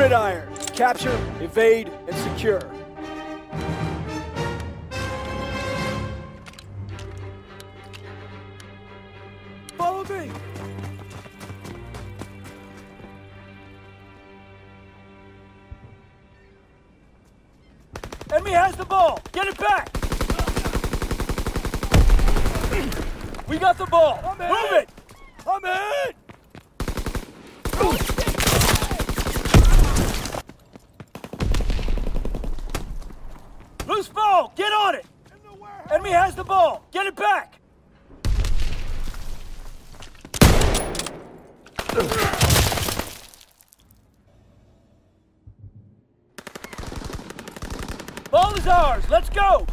Gridiron. Capture, evade, and secure. Follow me! Enemy has the ball! Get it back! We got the ball! Move it! I'm in! Loose ball! Get on it! Enemy has the ball! Get it back! Ball is ours! Let's go!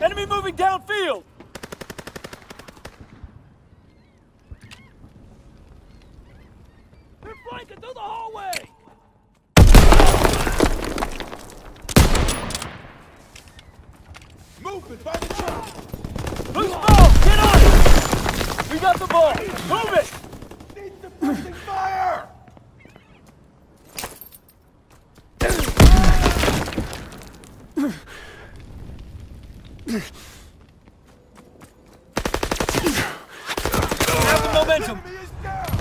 Enemy moving downfield! They're flanking through the hallway! Movement by the truck! Loose ball! Get on! We got the ball! Move it! Need suppressing fire! Have the momentum! Enemy is down!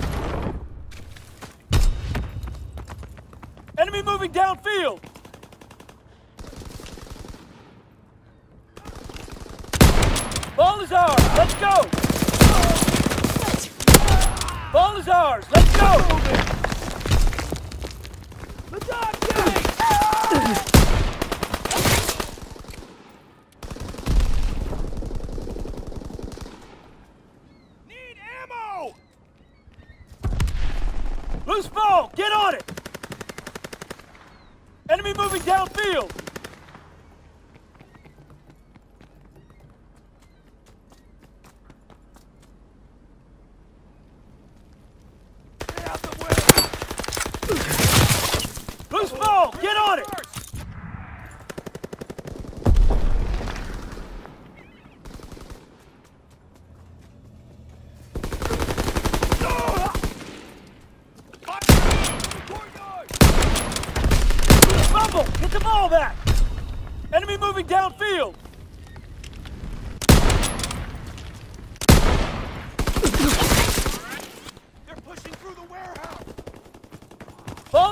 Enemy moving downfield! Ball is ours! Let's go! Ball is ours! Let's go! Need ammo! Loose ball! Get on it! Enemy moving downfield! Stay out the way! Loose ball! Get on it! Fumble! Get the ball back! Enemy moving downfield! They're pushing through the warehouse!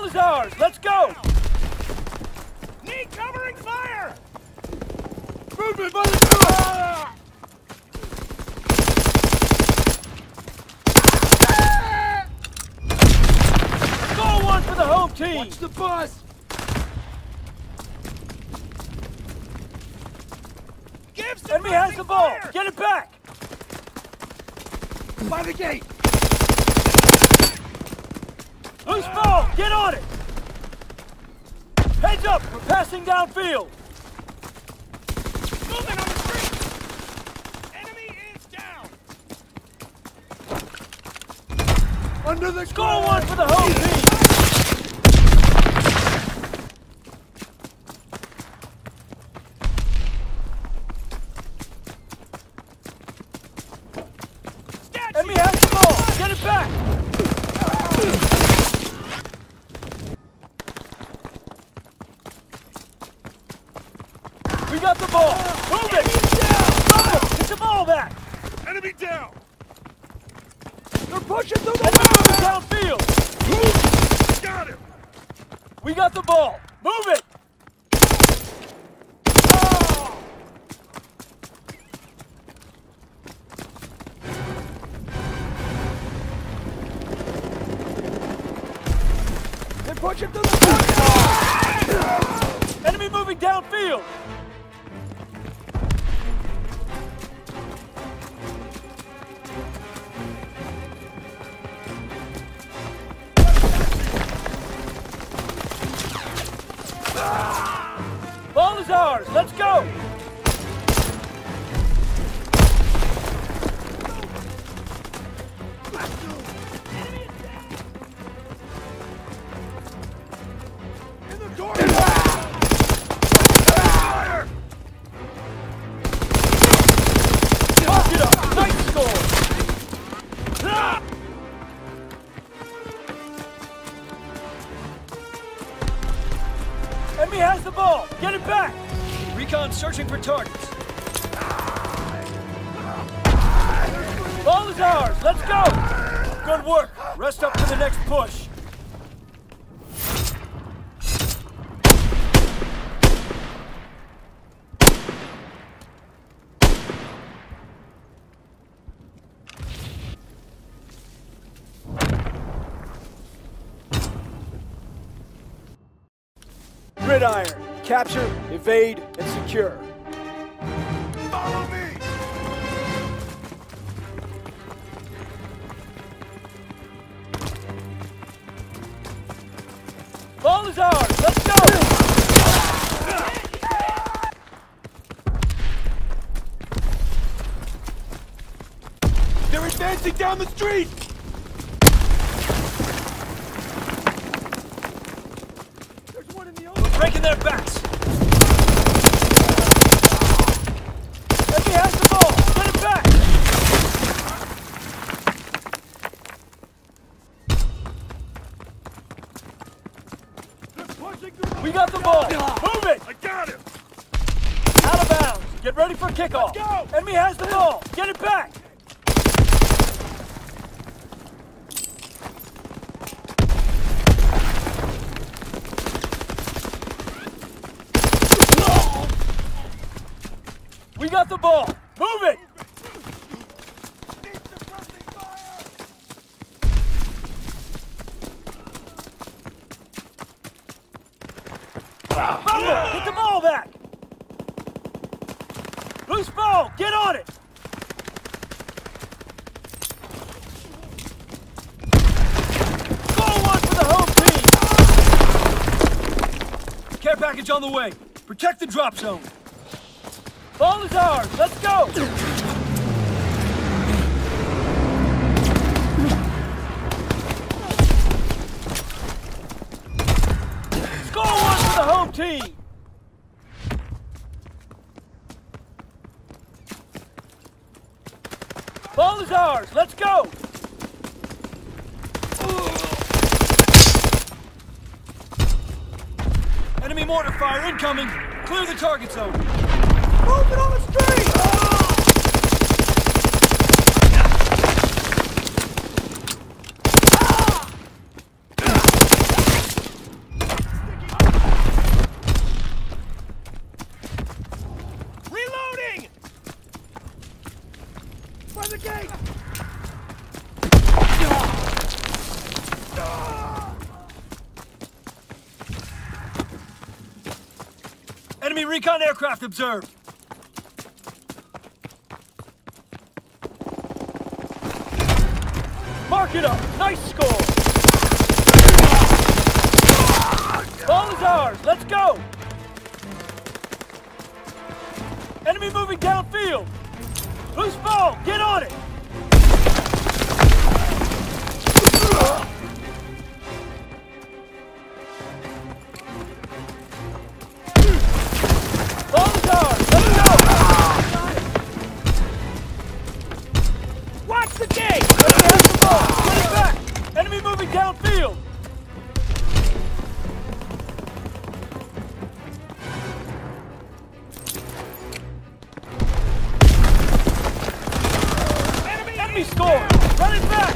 Is ours! Let's go! Need covering fire! Movement by the door! Score one for the home team! Watch the bus! Give some Enemy has the ball! fire! Get it back! By the gate! Loose ball! Get on it! Heads up! We're passing downfield! Movement on the street! Enemy is down! Under the Score one for the home team! Enemy has the ball! Get it back! We got the ball! Move it! Fumble! Get the ball back! Enemy down! They're pushing through the Enemy downfield! Got him! We got the ball! Move it! They're pushing through the ah! Enemy moving downfield! Ours! Let's searching for targets. Ball is ours! Let's go! Good work! Rest up for the next push. Gridiron. Capture, evade, and secure. Follow me! Ball is ours. Let's go. They're advancing down the street! There's one in the open. We're breaking their backs. Enemy has the ball. Get it back. We got the ball. Move it. I got him! Out of bounds. Get ready for kickoff. Let's go. Enemy has the ball. Get it back. We got the ball. Move it. Ah. Keep suppressing fire! Get the ball back. Loose ball. Get on it. Ball one for the home team. Care package on the way. Protect the drop zone. Ball is ours. Let's go. Score one for the home team. Ours. Let's go. Enemy mortar fire incoming. Clear the target zone. Moving on the street. Enemy recon aircraft observed. Mark it up. Nice score. Ball is ours. Let's go. Enemy moving downfield. Loose ball. Get on it. It back.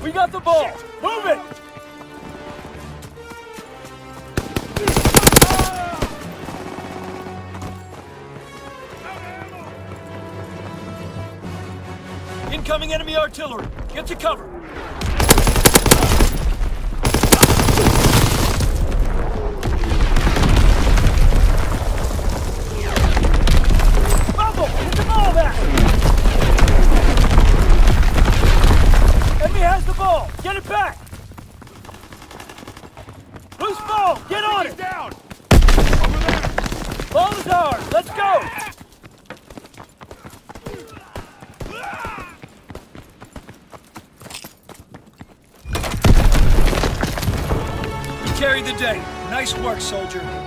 We got the ball. Move it. Incoming enemy artillery. Get to cover. Carried the day. Nice work, soldier.